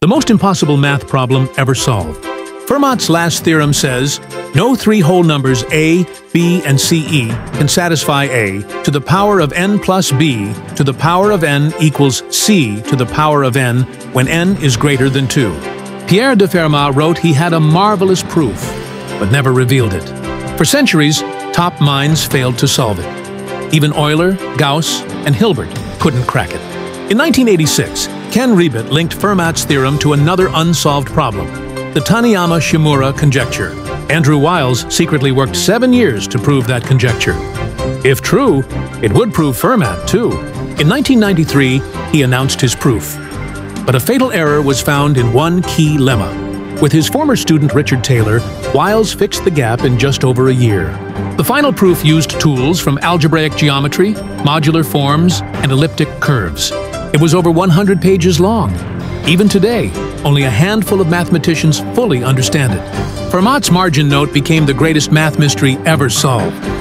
The most impossible math problem ever solved. Fermat's last theorem says, no three whole numbers a, b, and ce can satisfy a to the power of n plus b to the power of n equals c to the power of n when n is greater than 2. Pierre de Fermat wrote he had a marvelous proof, but never revealed it. For centuries, top minds failed to solve it. Even Euler, Gauss, and Hilbert couldn't crack it. In 1986, Ken Ribet linked Fermat's theorem to another unsolved problem, the Taniyama-Shimura conjecture. Andrew Wiles secretly worked seven years to prove that conjecture. If true, it would prove Fermat, too. In 1993, he announced his proof. But a fatal error was found in one key lemma. With his former student Richard Taylor, Wiles fixed the gap in just over a year. The final proof used tools from algebraic geometry, modular forms, and elliptic curves. It was over 100 pages long. Even today, only a handful of mathematicians fully understand it. Fermat's margin note became the greatest math mystery ever solved.